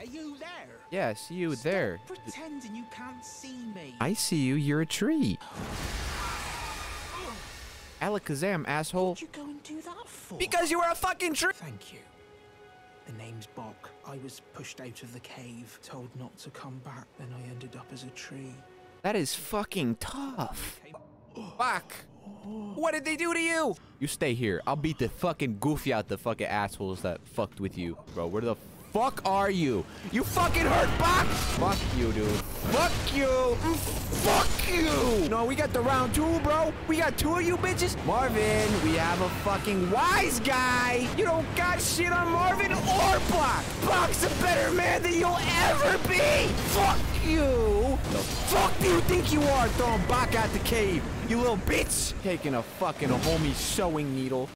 Yeah, you there. See you Stop there. pretending you can't see me. I see you. You're a tree. Alakazam, asshole. What'd you go and do that for? Because you were a fucking tree. Thank you. The name's Boc. I was pushed out of the cave, told not to come back, then I ended up as a tree. That is fucking tough. Fuck. What did they do to you? You stay here. I'll beat the fucking goofy out the fucking assholes that fucked with you. Bro, where the fuck are you? You fucking hurt Boc! Fuck you, dude. Fuck you! Mm, Fuck you! No, we got the round two, bro. We got two of you bitches. Marvin, we have a fucking wise guy. You don't got shit on Marvin or Block. Block's a better man than you'll ever be. Fuck you! The fuck do you think you are throwing Boc out the cave? You little bitch! Taking a fucking homie sewing needle.